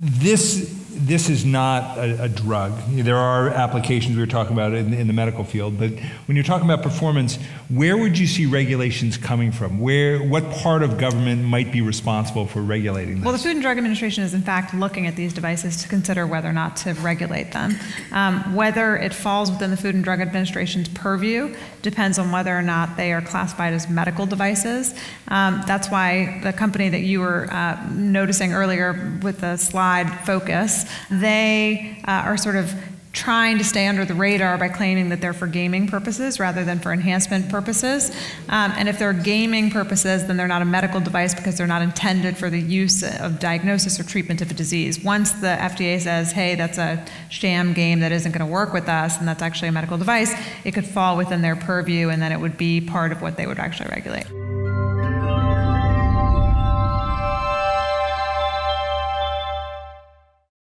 This this is not a, a, drug. There are applications we were talking about in, in, the medical field, but when you're talking about performance, where would you see regulations coming from? Where, what part of government might be responsible for regulating this? Well, the Food and Drug Administration is in fact looking at these devices to consider whether or not to regulate them. Um, whether it falls within the Food and Drug Administration's purview depends on whether or not they are classified as medical devices. Um, that's why the company that you were uh, noticing earlier with the slide focus they uh, are sort of trying to stay under the radar by claiming that they're for gaming purposes rather than for enhancement purposes. Um, and if they're gaming purposes, then they're not a medical device because they're not intended for the use of diagnosis or treatment of a disease. Once the FDA says, hey, that's a sham game that isn't going to work with us, and that's actually a medical device, it could fall within their purview, and then it would be part of what they would actually regulate.